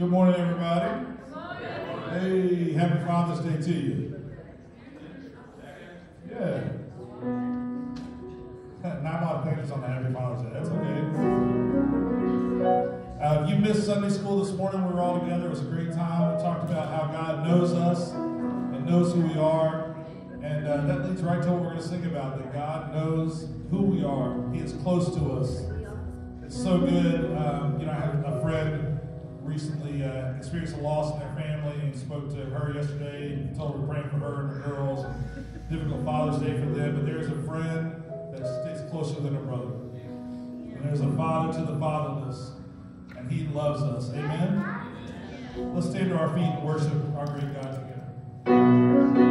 Good morning, everybody. Hey, happy Father's Day to you. Yeah. Not a lot of things on the Happy Father's Day. That's okay. Uh, if you missed Sunday school this morning, we were all together. It was a great time. We talked about how God knows us and knows who we are. And uh, that leads right to what we're going to sing about that God knows who we are. He is close to us. It's so good. Um, you know, I have a friend recently uh, experienced a loss in their family and spoke to her yesterday and told her praying for her and her girls. Difficult Father's Day for them, but there's a friend that sticks closer than a brother. And there's a father to the fatherless, and he loves us. Amen? Let's stand to our feet and worship our great God together.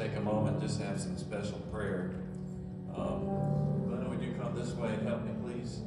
take a moment, just have some special prayer. Um, would you come this way and help me, please?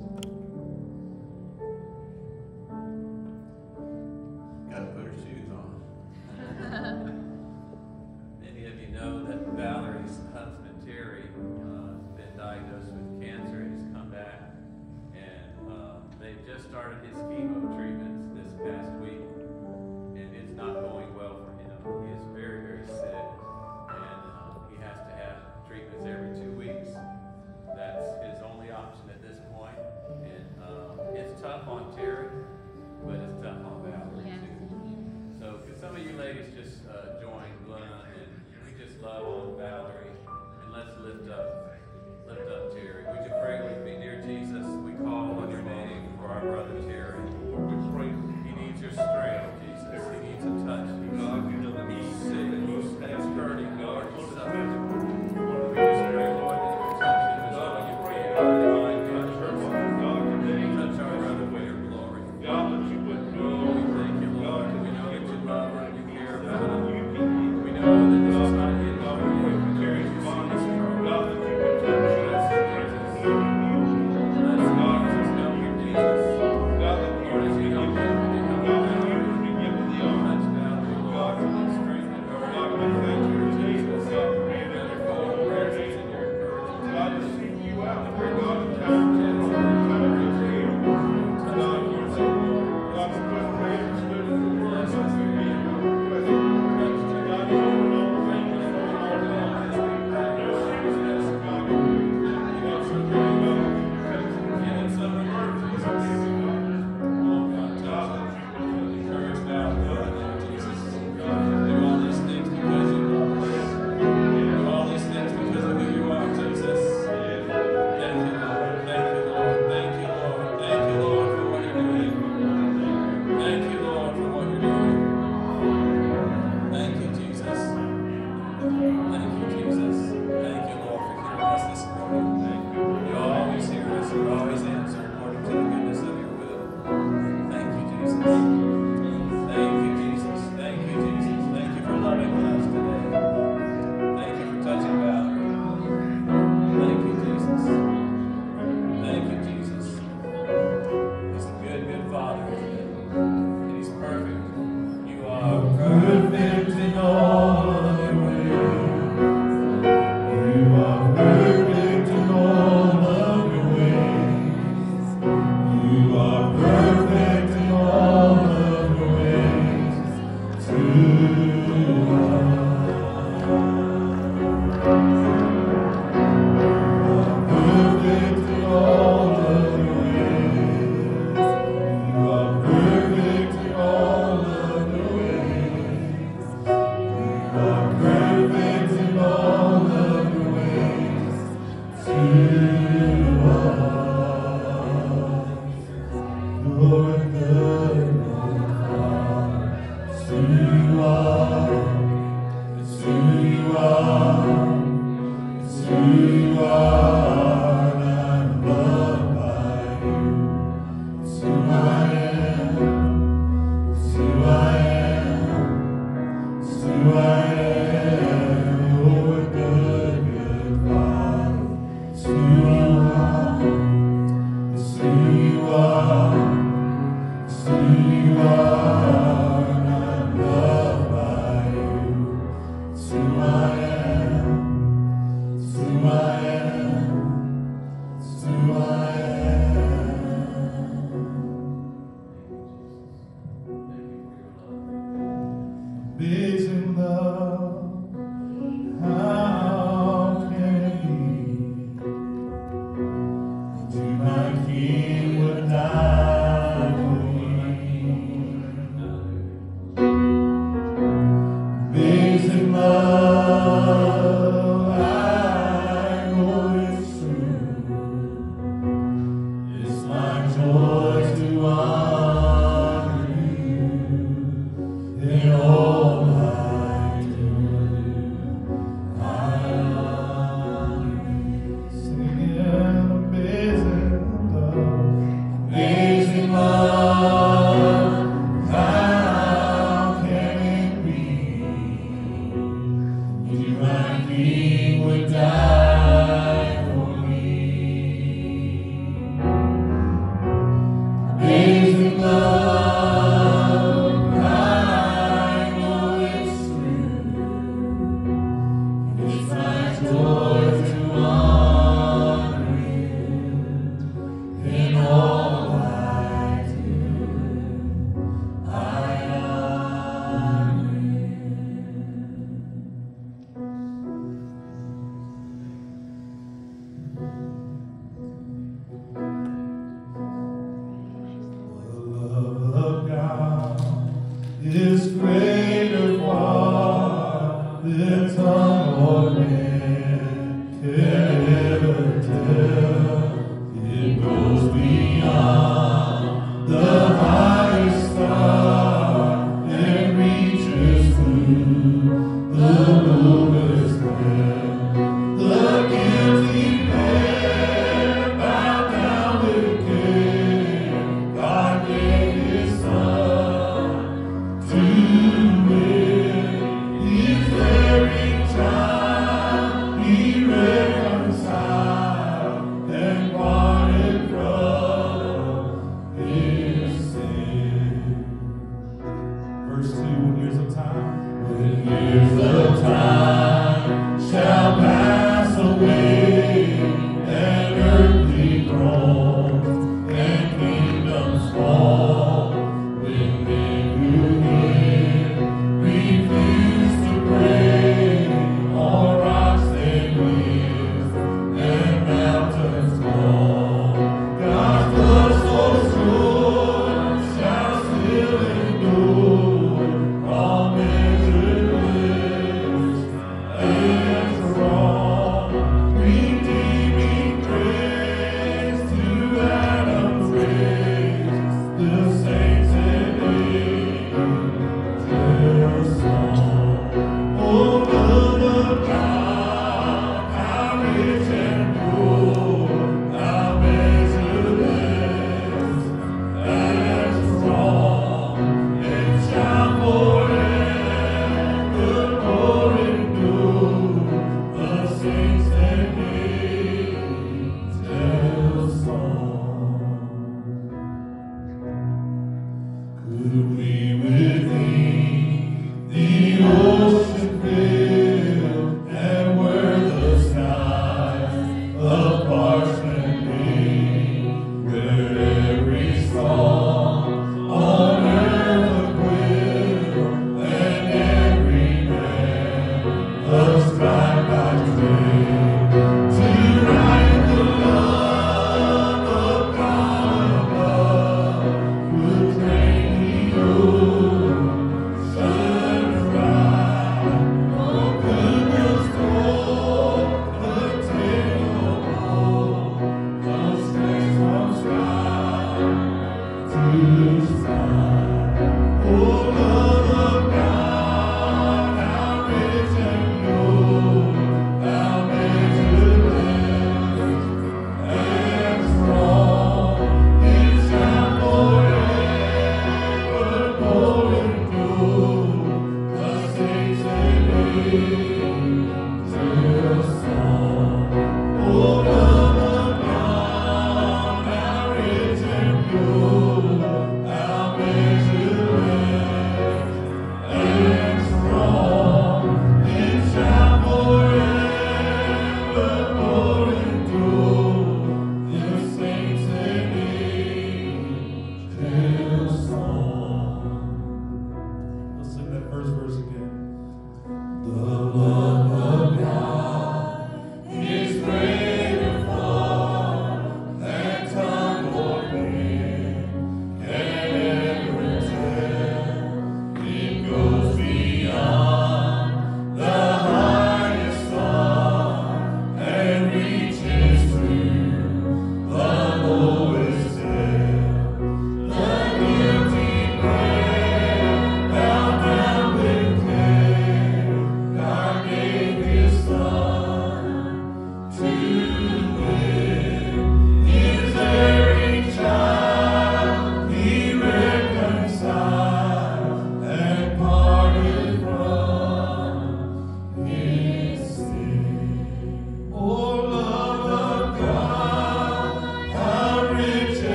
The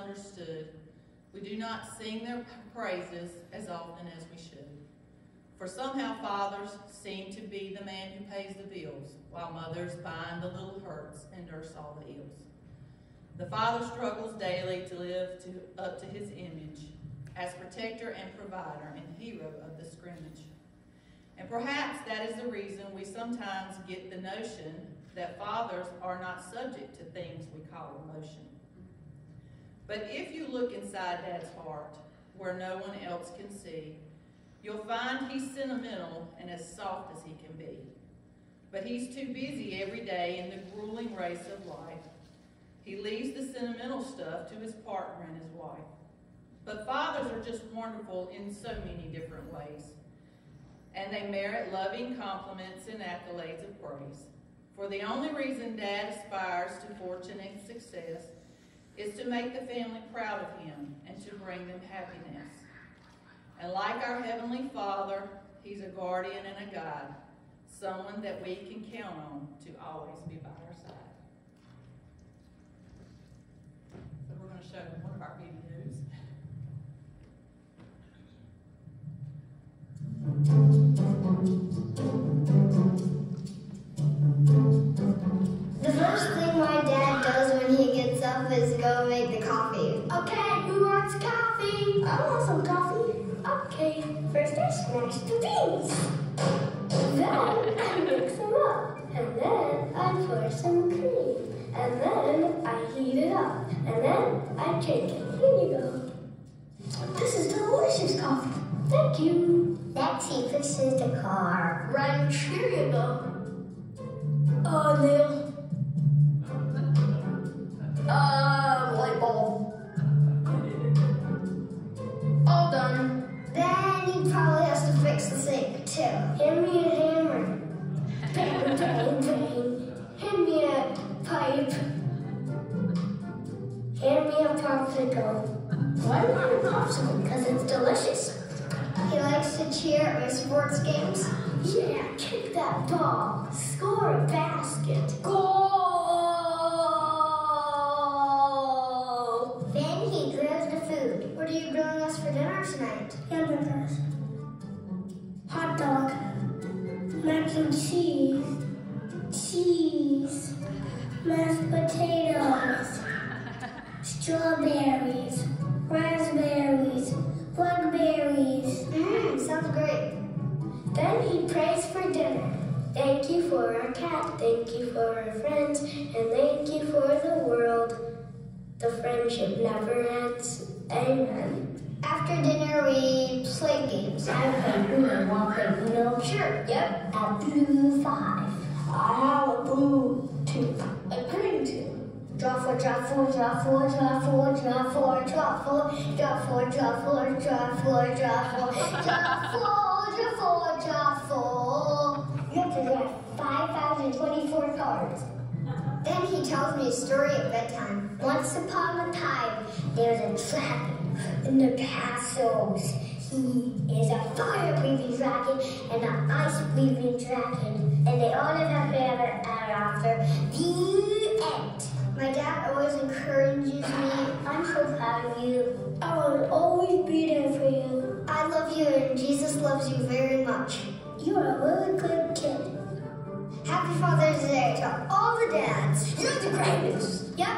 understood. We do not sing their praises as often as we should. For somehow fathers seem to be the man who pays the bills, while mothers bind the little hurts and nurse all the ills. The father struggles daily to live to, up to his image as protector and provider and hero of the scrimmage. And perhaps that is the reason we sometimes get the notion that fathers are not subject to things we call emotion. But if you look inside Dad's heart, where no one else can see, you'll find he's sentimental and as soft as he can be. But he's too busy every day in the grueling race of life. He leaves the sentimental stuff to his partner and his wife. But fathers are just wonderful in so many different ways. And they merit loving compliments and accolades of praise. For the only reason Dad aspires to fortune and success is to make the family proud of him and to bring them happiness. And like our Heavenly Father, He's a guardian and a guide, someone that we can count on to always be by our side. So we're going to show one of our videos. The first thing my dad does when he gets up is go make the coffee. Okay, who wants coffee? I want some coffee. Okay, first I smash the beans. Then I mix them up. And then I pour some cream. And then I heat it up. And then I take it. Here you go. This is delicious coffee. Thank you. Next, he fixes the car. Right, here you go. Oh, Uh, light bulb. All done. Then he probably has to fix the sink too. Hand me a hammer. Bang, bang, bang. Hand me a pipe. Hand me a popsicle. Why do I want a popsicle? Because it's delicious. He likes to cheer at my sports games. Yeah, kick that ball. Score a basket. Goal! For our cat, thank you for our friends, and thank you for the world. The friendship never ends. Amen. After dinner, we play games. I play Uno. To play Uno? Sure. Yep. A blue five. I have a blue two. A green two. Draw four, draw four, draw four, draw four, draw four, draw four, draw four, draw four, draw four, draw four, draw four, draw four, draw four. 5,024 cards. Then he tells me a story at bedtime. Once upon a time, there's a dragon in the castles. He is a fire-breathing dragon and an ice-breathing dragon, and they all live happily ever after. The end. My dad always encourages me I'm so proud of you. I will always be there for you. I love you and Jesus loves you very much. You are a really good kid. Happy Father's Day to all the dads. You're the greatest. Yep,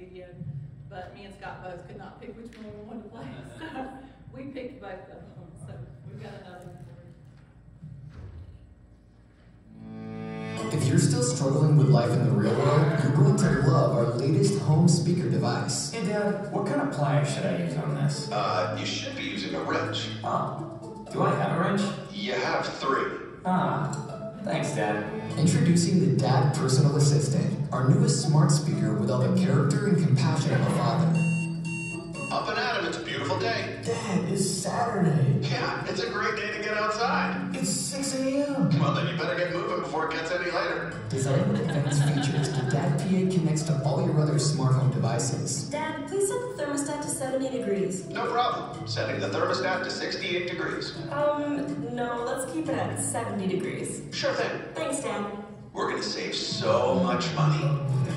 video. But me and Scott both could not pick which one we wanted to play, so we picked both of them. So we've got another one for you. If you're still struggling with life in the real world, you're going to love our latest home speaker device. Hey Dad, what kind of pliers should I use on this? Uh, you should be using a wrench. Oh, do I have a wrench? You have three. Ah, thanks Dad. Introducing the Dad Personal Assistant, our newest smart speaker with all the character and compassion of a father. Up and at 'em, it's a beautiful day. Dad, it's Saturday. Yeah, it's a great day to get outside. It's 6 a.m. Well, then you better get moving before it gets any later. Designed with advanced features, the Dad PA connects to all your other smart home devices. Dad, please set the thermostat to 70 degrees. No problem. Setting the thermostat to 68 degrees. Um, no, let's keep it at 70 degrees. Sure thing. Thanks, Dad. We're gonna save so much money.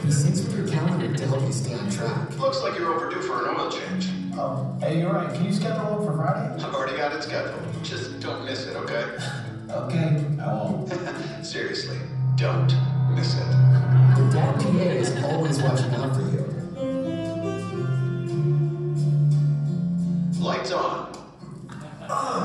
He syncs with your calendar to help you stay on track. Looks like you're overdue for an oil change. Oh, hey, you're right. Can you schedule one for Friday? I've already got it scheduled. Just don't miss it, okay? Okay, I won't. Seriously, don't miss it. The Dad PA is always watching out for you. Lights on.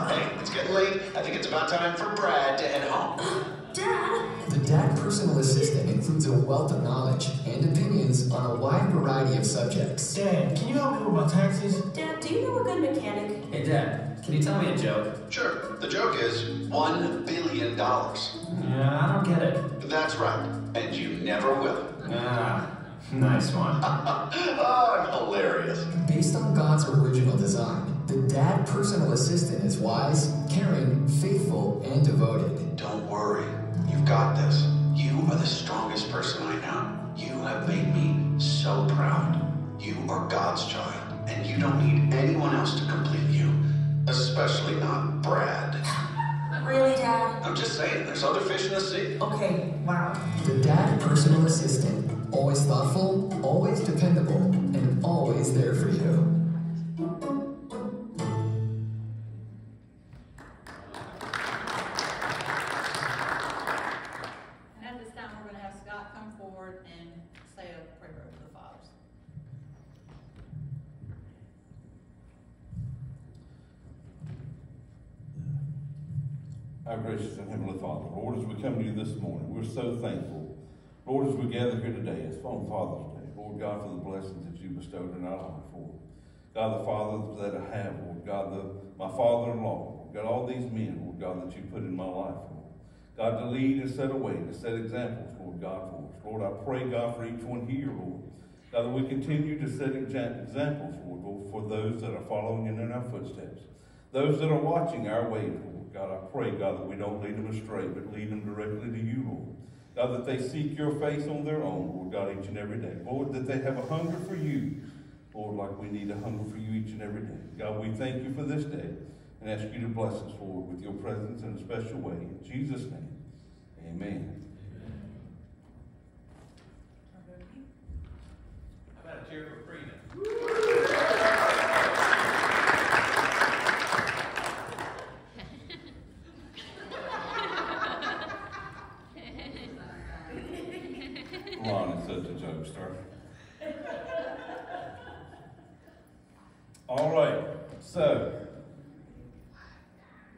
Hey, it's getting late. I think it's about time for Brad to head home. Dad! The Dad Personal Assistant includes a wealth of knowledge and opinions on a wide variety of subjects. Dad, can you help me with my taxes? Dad, do you know a good mechanic? Hey Dad, can you tell me a joke? Sure, the joke is $1 billion. Yeah, I don't get it. That's right, and you never will. Ah, nice one. oh, I'm hilarious. Based on God's original design, the Dad Personal Assistant is wise, caring, faithful, and devoted. Don't worry, you've got this. You are the strongest person I know. You have made me so proud. You are God's child, and you don't need anyone else to complete you, especially not Brad. Really, Dad? I'm just saying, there's other fish in the sea. Okay, wow. The Dad Personal Assistant, always thoughtful, always dependable, and always there for you. And say a prayer over the fathers. Our gracious and heavenly Father, Lord, as we come to you this morning, we're so thankful. Lord, as we gather here today, it's on Father's Day, Lord God, for the blessings that you bestowed in our life, Lord. God, the fathers that I have, Lord God, the, my father-in-law, God, all these men, Lord God, that you put in my life, Lord. God, to lead and set a way, to set examples, Lord God, for. Lord, I pray, God, for each one here, Lord. God, that we continue to set exa- examples, Lord, for those that are following in our footsteps. Those that are watching our ways, Lord, God, I pray, God, that we don't lead them astray, but lead them directly to you, Lord. God, that they seek your face on their own, Lord God, each and every day. Lord, that they have a hunger for you, Lord, like we need a hunger for you each and every day. God, we thank you for this day and ask you to bless us, Lord, with your presence in a special way. In Jesus' name, amen. How about a cheer for Frida? Ron is such a jokester. All right, so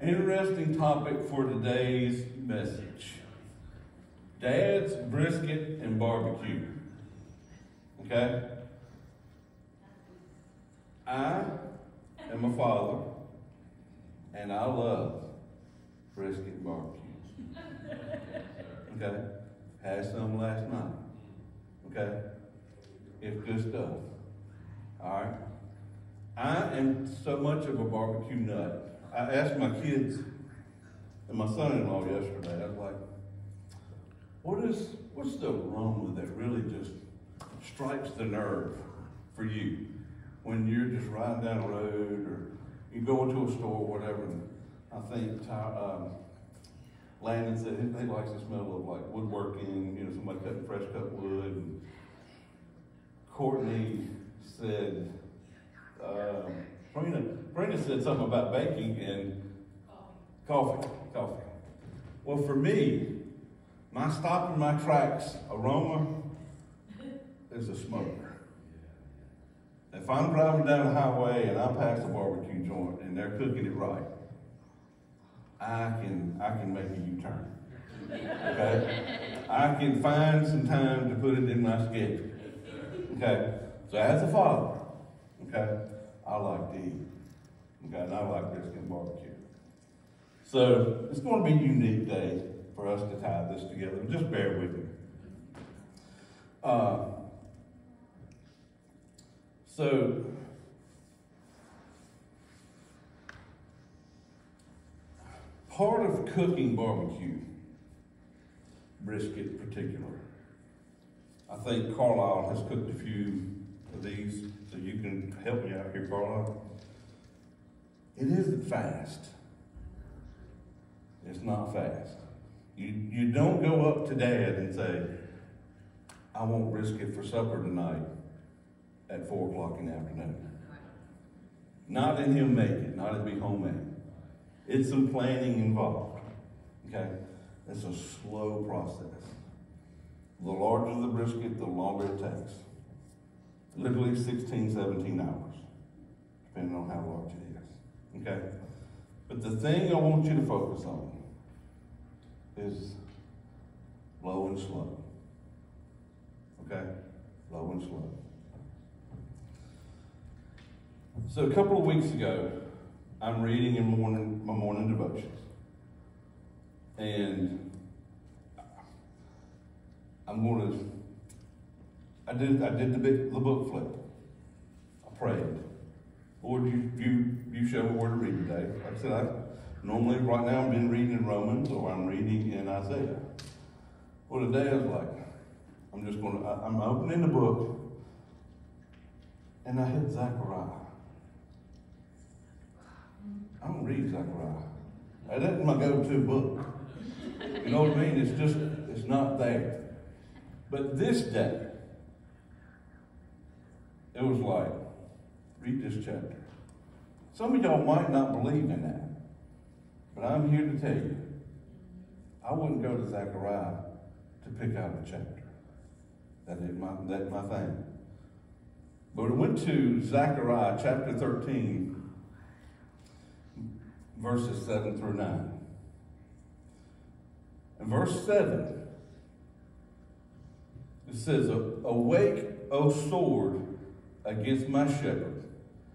interesting topic for today's message Dad's brisket and barbecue. Okay? I am a father, and I love brisket and barbecue. Okay? Had some last night. Okay? It's good stuff. All right? I am so much of a barbecue nut. I asked my kids and my son-in-law yesterday, I was like, what is, what's the aroma that really just strikes the nerve for you when you're just riding down the road or you go into a store or whatever? And I think um, Landon said he, likes the smell of like woodworking, you know, somebody cutting fresh cut wood. And Courtney said, um, Brina, Brina said something about baking and coffee, coffee. Well, for me, my stop in my tracks aroma is a smoker. If I'm driving down the highway and I pass a barbecue joint and they're cooking it right, I can I can make a U-turn. Okay? I can find some time to put it in my schedule. Okay? So as a father, okay, I like to eat. Okay, and I like and barbecue. So it's going to be a unique day for us to tie this together. Just bear with me. Uh, so part of cooking barbecue, brisket in particular, I think Carlisle has cooked a few of these, so you can help me out here, Carlisle. It isn't fast. It's not fast. You, you don't go up to dad and say, I want brisket for supper tonight at four o'clock in the afternoon. Not in he'll make it, not it'll be homemade. It's some planning involved. Okay? It's a slow process. The larger the brisket, the longer it takes. Literally 16, 17 hours, depending on how large it is. Okay? But the thing I want you to focus on is low and slow. Okay? Low and slow. So a couple of weeks ago, I'm reading in morning, my morning devotions. And I'm going to, I did, I did the, big, the book flip. I prayed. Lord, you, you, you show me where to read today. Like I said, I, normally right now I've been reading in Romans or I'm reading in Isaiah. Well, today I was like, I'm just going to, I'm opening the book and I hit Zechariah. I don't read Zechariah. That isn't my go-to book. You know what I mean? It's just, it's not there. But this day, it was like, read this chapter. Some of y'all might not believe in that. But I'm here to tell you, I wouldn't go to Zechariah to pick out a chapter. That is my, that my thing. But I went to Zechariah chapter 13, verses 7 through 9. In verse 7, it says, Awake, O sword, against my shepherd,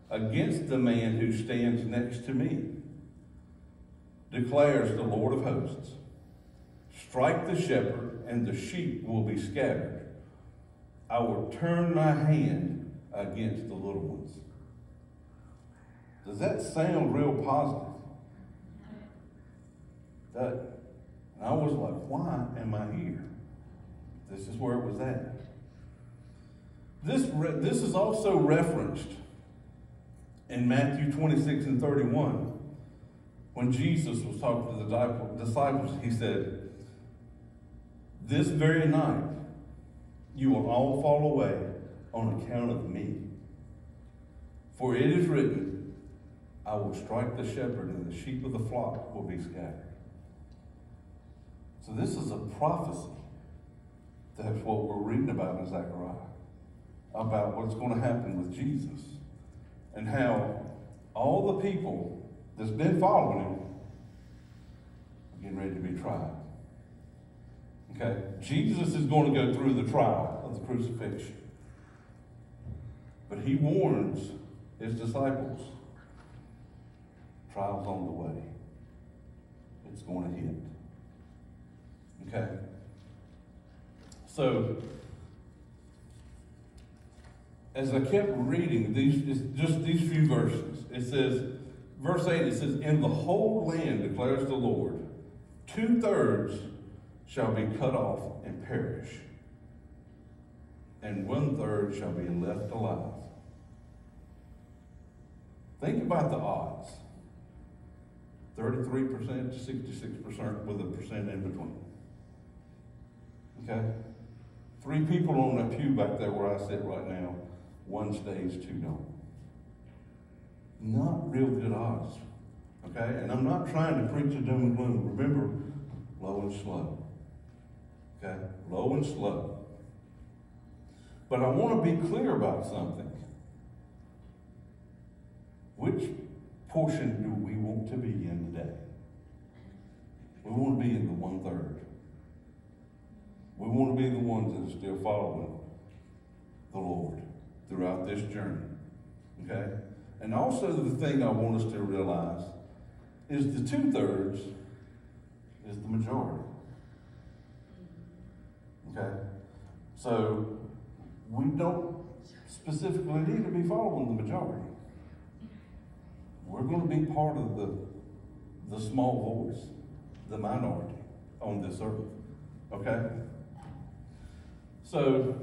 against the man who stands next to me, declares the Lord of hosts. Strike the shepherd, and the sheep will be scattered. I will turn my hand against the little ones. Does that sound real positive? That I was like, why am I here? This is where it was at. This, re- this is also referenced in Matthew 26 and 31 when Jesus was talking to the disciples. He said, This very night you will all fall away on account of me. For it is written, I will strike the shepherd, and the sheep of the flock will be scattered. So this is a prophecy. That's what we're reading about in Zechariah. About what's going to happen with Jesus. And how all the people that's been following him are getting ready to be tried. Okay? Jesus is going to go through the trial of the crucifixion. But he warns his disciples trials on the way. It's going to hit. Okay? So, as I kept reading these, just these few verses, it says, verse 8, it says, In the whole land, declares the Lord, two thirds shall be cut off and perish, and one third shall be left alive. Think about the odds 33% to 66% with a percent in between. Okay? Three people on that pew back there where I sit right now, one stays, two don't. Not real good odds. Okay? And I'm not trying to preach a doom and gloom. Remember, low and slow. Okay? Low and slow. But I want to be clear about something. Which portion do we want to be in today? We want to be in the one third. We want to be the ones that are still following the Lord throughout this journey. Okay? And also, the thing I want us to realize is the two thirds is the majority. Okay? So, we don't specifically need to be following the majority. We're going to be part of the, the small voice, the minority on this earth. Okay? So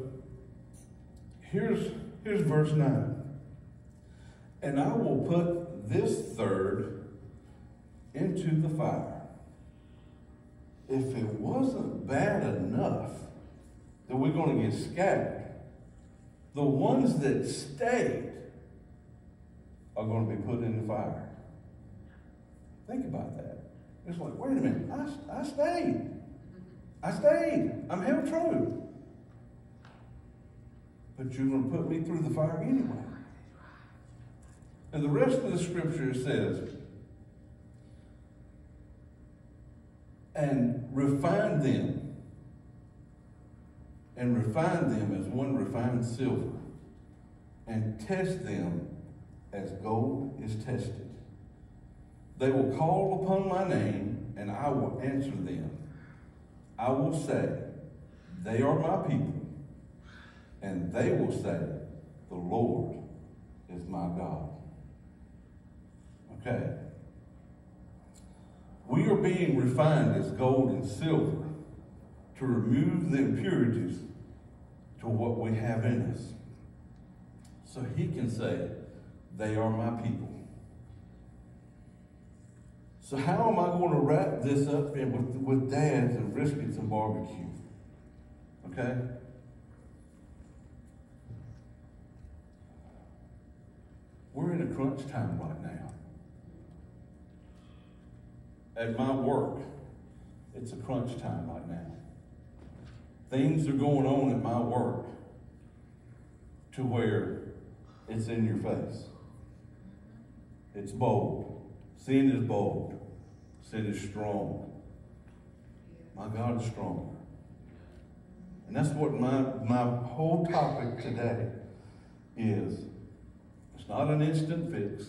here's, here's verse 9. And I will put this third into the fire. If it wasn't bad enough that we're going to get scattered, the ones that stayed are going to be put in the fire. Think about that. It's like, wait a minute, I, I stayed. I stayed. I'm held true but you're going to put me through the fire anyway. And the rest of the scripture says, and refine them, and refine them as one refines silver, and test them as gold is tested. They will call upon my name, and I will answer them. I will say, They are my people and they will say, The Lord is my God. Okay. We are being refined as gold and silver to remove the impurities to what we have in us. So he can say, They are my people. So, how am I going to wrap this up in with, with dads and briskets and barbecue? Okay? We're in a crunch time right now. At my work, it's a crunch time right now. Things are going on at my work to where it's in your face. It's bold. Sin is bold. Sin is strong. My God is stronger. And that's what my, my whole topic today is it's not an instant fix.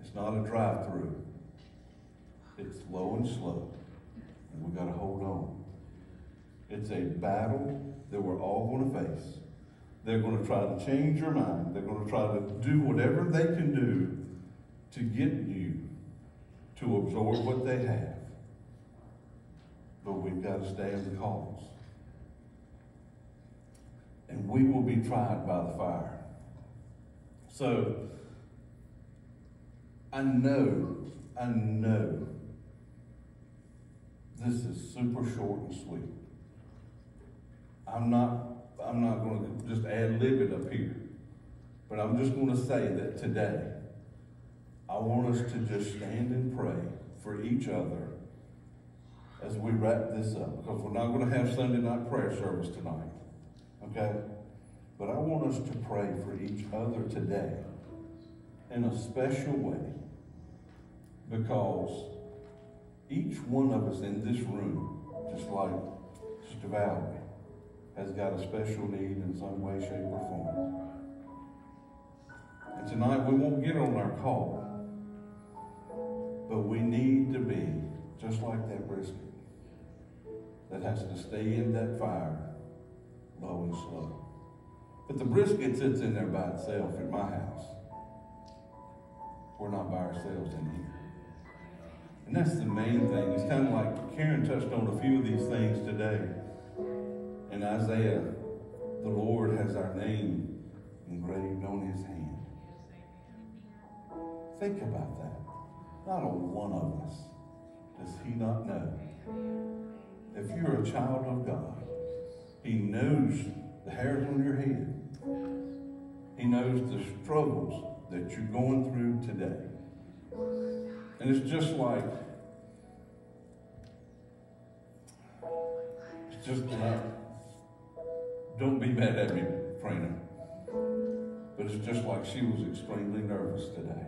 It's not a drive through. It's low and slow. And we've got to hold on. It's a battle that we're all going to face. They're going to try to change your mind. They're going to try to do whatever they can do to get you to absorb what they have. But we've got to stay in the cause. And we will be tried by the fire. So, I know, I know this is super short and sweet. I'm not, I'm not gonna just ad lib it up here. But I'm just gonna say that today, I want us to just stand and pray for each other as we wrap this up, because we're not gonna have Sunday night prayer service tonight, okay? But I want us to pray for each other today in a special way, because each one of us in this room, just like Sister Valerie, has got a special need in some way, shape, or form. And tonight we won't get on our call, but we need to be just like that brisket that has to stay in that fire, low and slow. But the brisket sits in there by itself in my house. We're not by ourselves in here. And that's the main thing. It's kind of like Karen touched on a few of these things today. In Isaiah, the Lord has our name engraved on his hand. Think about that. Not a one of us does he not know. If you're a child of God, he knows the hairs on your head. He knows the struggles that you're going through today. And it's just like, it's just like, don't be mad at me, Frena. But it's just like she was extremely nervous today.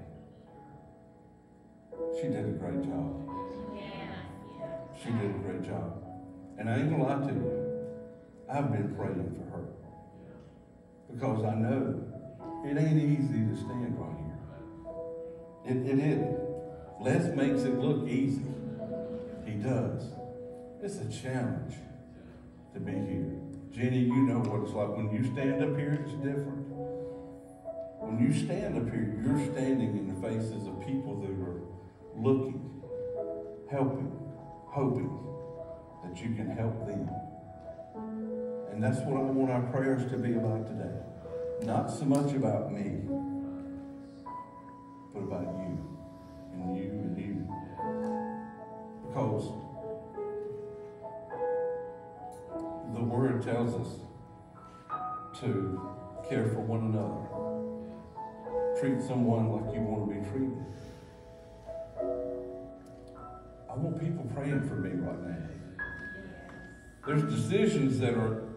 She did a great job. She did a great job. And I ain't gonna lie to you, I've been praying for her. Because I know it ain't easy to stand right here. It, it isn't. Les makes it look easy. He does. It's a challenge to be here. Jenny, you know what it's like. When you stand up here, it's different. When you stand up here, you're standing in the faces of people that are looking, helping, hoping that you can help them. And that's what I want our prayers to be about today. Not so much about me, but about you and you and you. Because the Word tells us to care for one another. Treat someone like you want to be treated. I want people praying for me right now. There's decisions that are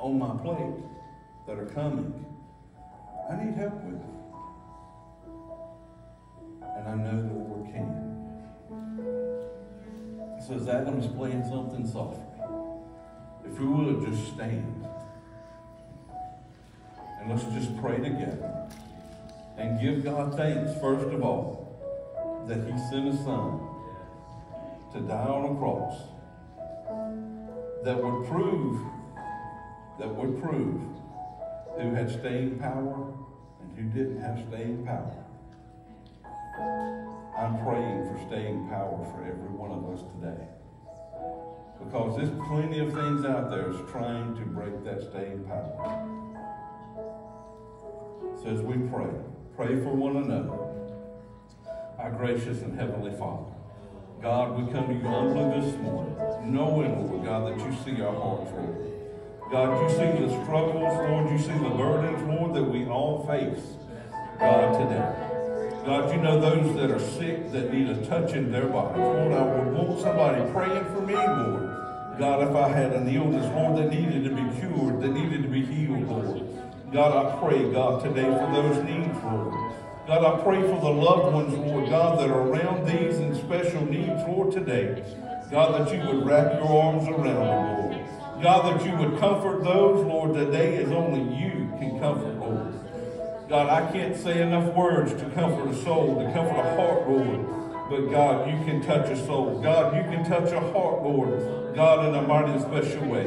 on my plate that are coming. I need help with. And I know the Lord can. So as Adam's playing something softly, if we would just stand and let's just pray together and give God thanks, first of all, that He sent His Son to die on a cross that would prove, that would prove who had staying power and who didn't have staying power. I'm praying for staying power for every one of us today. Because there's plenty of things out there that's trying to break that staying power. So as we pray, pray for one another. Our gracious and heavenly Father, God, we come to you humbly this morning, knowing, Lord God, that you see our hearts, Lord. God, you see the struggles, Lord. You see the burdens, Lord, that we all face, God, today. God, you know those that are sick that need a touch in their bodies. Lord, I would want somebody praying for me, Lord. God, if I had an illness, Lord, that needed to be cured, that needed to be healed, Lord. God, I pray, God, today for those needs, Lord. God, I pray for the loved ones, Lord God, that are around these in special needs, Lord, today. God, that you would wrap your arms around them, Lord. God, that you would comfort those, Lord, today as only you can comfort, Lord. God, I can't say enough words to comfort a soul, to comfort a heart, Lord. But God, you can touch a soul. God, you can touch a heart, Lord. God, in a mighty and special way.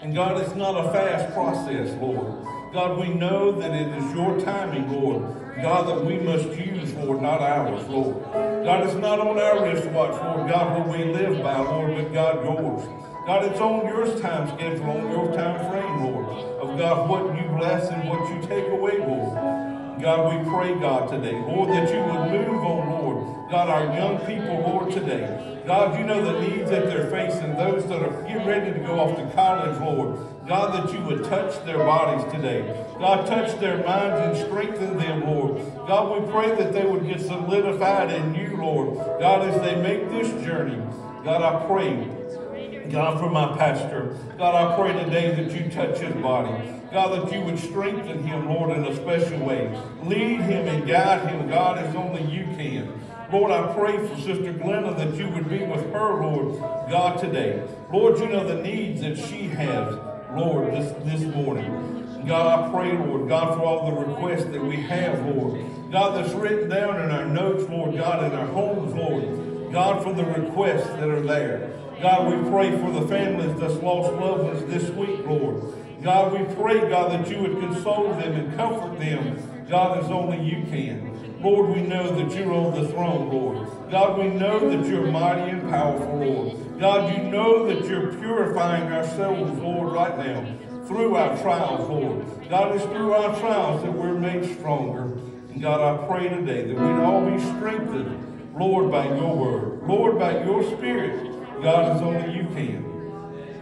And God, it's not a fast process, Lord. God, we know that it is your timing, Lord, God, that we must use, Lord, not ours, Lord. God, it's not on our wristwatch, Lord, God, what we live by, Lord, but God, yours. God, it's on your time schedule, on your time frame, Lord, of God, what you bless and what you take away, Lord. God, we pray, God, today, Lord, that you would move on, Lord, God, our young people, Lord, today. God, you know the needs that they're facing, those that are getting ready to go off to college, Lord. God, that you would touch their bodies today. God, touch their minds and strengthen them, Lord. God, we pray that they would get solidified in you, Lord. God, as they make this journey, God, I pray God, for my pastor. God, I pray today that you touch his body. God, that you would strengthen him, Lord, in a special way. Lead him and guide him, God, as only you can. Lord, I pray for Sister Glenna that you would be with her, Lord, God, today. Lord, you know the needs that she has, Lord, this, this morning. God, I pray, Lord, God, for all the requests that we have, Lord. God, that's written down in our notes, Lord, God, in our homes, Lord. God, for the requests that are there. God, we pray for the families that's lost loved ones this week, Lord. God, we pray, God, that you would console them and comfort them, God, as only you can. Lord, we know that you're on the throne, Lord. God, we know that you're mighty and powerful, Lord. God, you know that you're purifying our souls, Lord, right now through our trials, Lord. God, it's through our trials that we're made stronger. And God, I pray today that we'd all be strengthened, Lord, by your word. Lord, by your spirit. God, as only you can.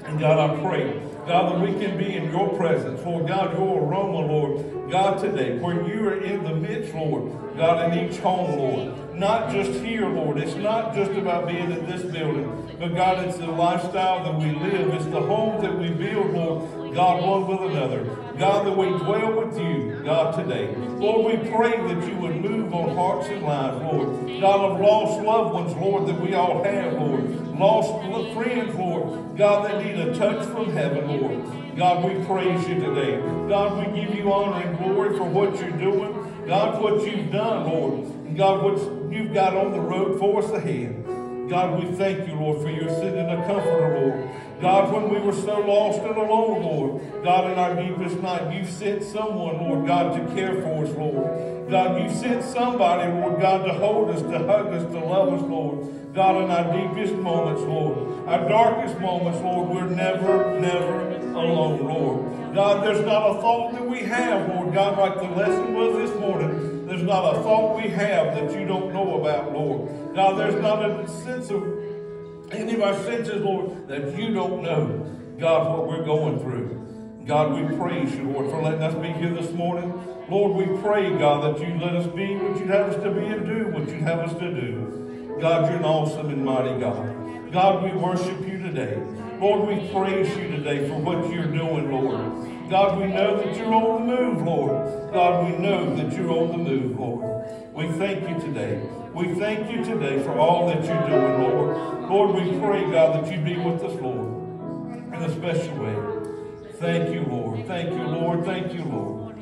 And God, I pray, God, that we can be in your presence. Lord God, your aroma, Lord. God, today, where you are in the midst, Lord. God, in each home, Lord. Not just here, Lord. It's not just about being in this building. But God, it's the lifestyle that we live. It's the home that we build, Lord. God, one with another. God, that we dwell with you, God, today. Lord, we pray that you would move on hearts and lives, Lord. God, of lost loved ones, Lord, that we all have, Lord. Lost friends, Lord. God, that need a touch from heaven, Lord. God, we praise you today. God, we give you honor and glory for what you're doing. God, what you've done, Lord. And God, what you've got on the road for us ahead. God, we thank you, Lord, for your sending a comforter, Lord. God, when we were so lost and alone, Lord, God, in our deepest night, you sent someone, Lord, God, to care for us, Lord. God, you sent somebody, Lord, God, to hold us, to hug us, to love us, Lord. God, in our deepest moments, Lord, our darkest moments, Lord, we're never, never alone, Lord. God, there's not a thought that we have, Lord God, like the lesson was this morning. There's not a thought we have that you don't know about, Lord. God, there's not a sense of any of our senses, Lord, that you don't know, God, what we're going through. God, we praise you, Lord, for letting us be here this morning. Lord, we pray, God, that you let us be what you'd have us to be and do what you'd have us to do. God, you're an awesome and mighty God. God, we worship you today. Lord, we praise you today for what you're doing, Lord. God, we know that you're on the move, Lord. God, we know that you're on the move, Lord. We thank you today. We thank you today for all that you're doing, Lord. Lord, we pray, God, that you be with us, Lord, in a special way. Thank you, Lord. Thank you, Lord. Thank you, Lord.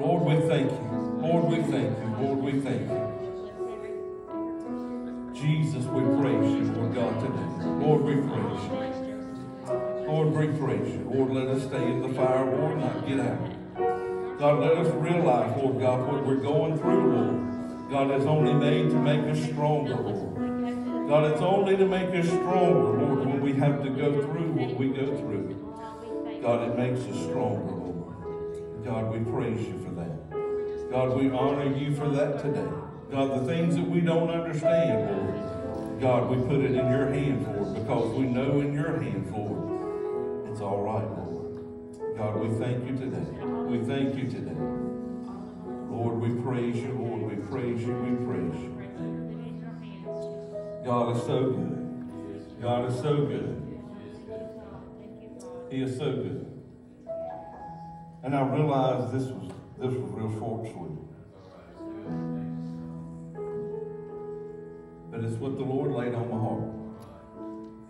Lord, we thank you. Lord, we thank you. Lord, we thank you. Jesus, we praise you, Lord God, today. Lord, we praise you. Lord, we praise you. Lord, let us stay in the fire, Lord, not get out. God, let us realize, Lord God, what we're going through, Lord. God, it's only made to make us stronger, Lord. God, it's only to make us stronger, Lord, when we have to go through what we go through. God, it makes us stronger, Lord. God, we praise you for that. God, we honor you for that today. God, the things that we don't understand, Lord, God, we put it in your hands, Lord, because we know in your hands, Lord, it's all right, Lord. God, we thank you today. We thank you today. Lord, we praise you, Lord, we praise you, we praise you. God is so good. God is so good. He is so good. And I realized this was this was real short sweet. But it's what the Lord laid on my heart.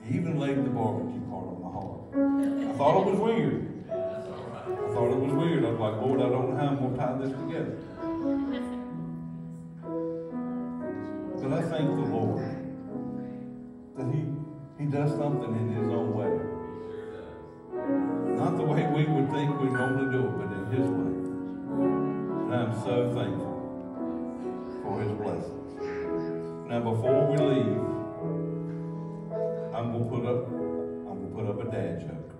He even laid the barbecue part on my heart. I thought it was weird. I thought it was weird. I was like, Lord, I don't know how I'm to tie this together. But I thank the Lord that He He does something in His own way. Not the way we would think we normally do it, but in His way. And I'm so thankful for his blessings. Now, before we leave, I'm gonna put up, I'm gonna put up a dad joke.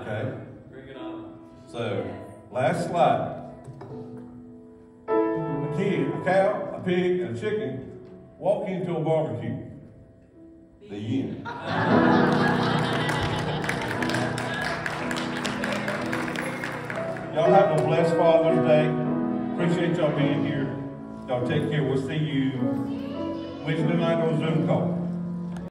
Okay? Bring it on. So, last slide. A kid, a cow, a pig, and a chicken walk into a barbecue. The end. Y'all have a blessed Father's Day. Appreciate y'all being here. Y'all take care. We'll see you Wednesday night on Zoom call.